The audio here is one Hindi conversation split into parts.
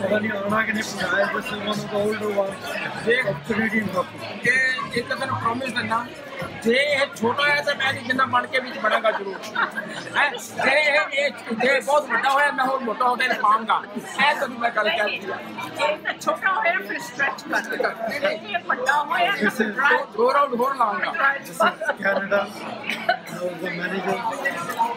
पता नहीं आना कि नहीं पता तो तो है this is one of the older ones they absolutely nothing they एक तरह प्रॉमिस करना जे है छोटा है तो मैं जितना बन के बीच बढ़ागा ज़रूर। है? जे है ये जे बहुत बड़ा होया मैं और मोटा होते पाऊँगा। ऐ तो मैं कर क्या किया? छोटा होया फिर स्ट्रेच कर ये बड़ा होया तो दो राउंड और लाऊँगा। Canada the manager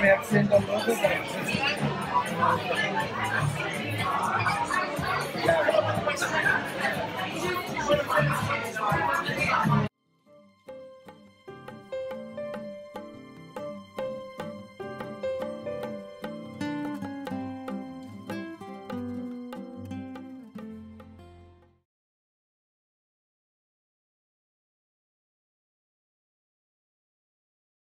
may have sent a lot of